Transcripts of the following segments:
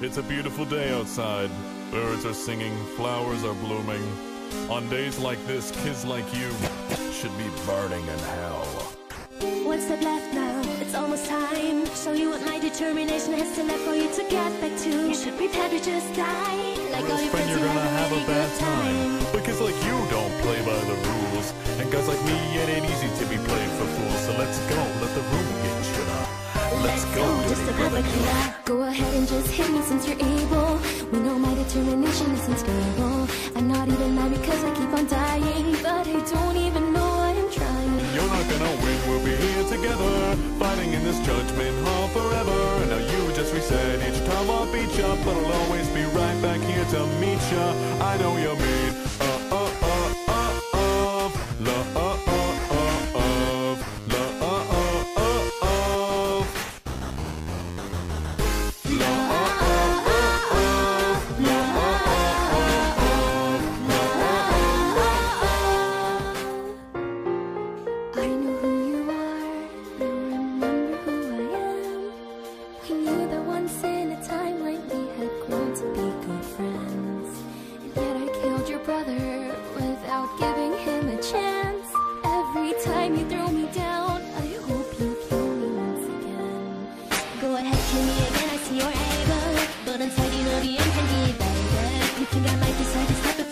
It's a beautiful day outside. Birds are singing, flowers are blooming. On days like this, kids like you should be burning in hell. One step left now, it's almost time. Show you what my determination has to left for you to get back to. You should prepare to just die. Like all your Friend, friends you're gonna have a bad time. But kids like you ahead and just hit me since you're able. We know my determination is unstable. I'm not even mad because I keep on dying. But I don't even know I'm trying. You're not gonna win, we'll be here together Fighting in this judgment hall forever now you just reset each time I'll beat ya But I'll always be right back here to meet ya I know you mean But until you know the be baby. You think I might decide to step if you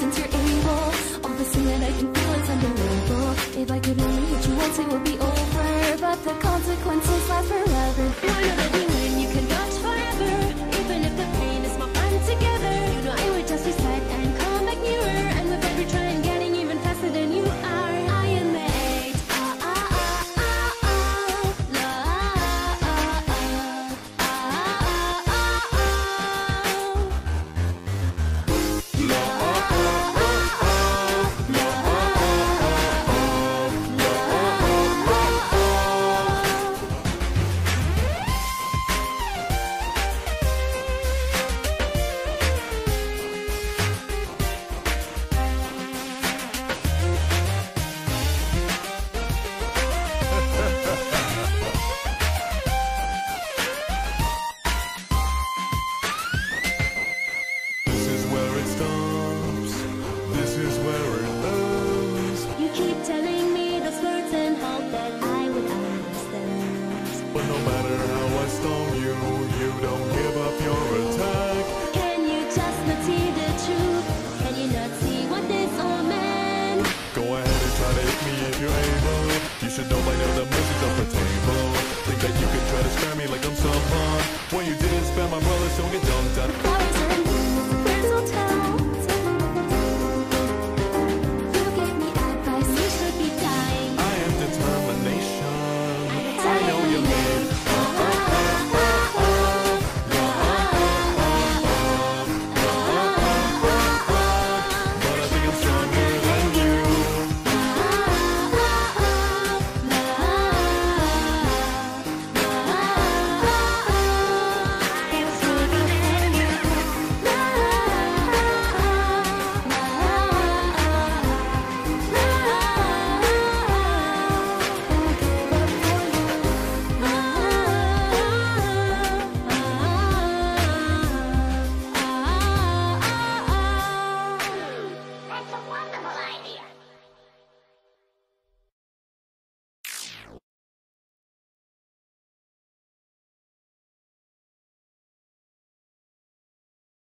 since you're able. All the I can feel is undeniable. If I could only hit you once, it would be over. But the consequences last forever. Of the demons you're able. You should know by